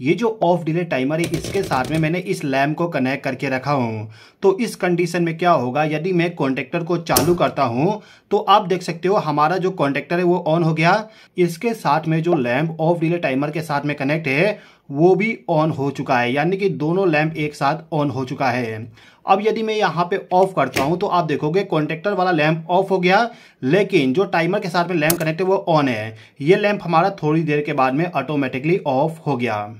ये जो of delay timer है, इसके साथ में मैंने इस लैम्प को कनेक्ट करके रखा हूँ। तो इस कंडीशन में क्या होगा, यदि मैं कॉन्टेक्टर को चालू करता हूँ तो आप देख सकते हो हमारा जो कॉन्टेक्टर है, वो ऑन हो गया। इसके साथ में जो लैम्प ऑफ़ डिले टाइमर के साथ में कनेक्ट है, वो भी ऑन हो चुका है। यानी कि दोनों लैम्प एक साथ ऑन हो चुका है। अब यदि मैं यहाँ पे ऑफ़ करता हूँ तो आप देखोगे कॉन्टेक्टर वाला लैम्प ऑफ़ हो गया, लेकिन जो टाइमर के साथ में लैंप कनेक्ट है, वो ऑन है। ये लैम्प हमारा थोड़ी देर के बाद में ऑटोमेटिकली ऑफ़ हो गया।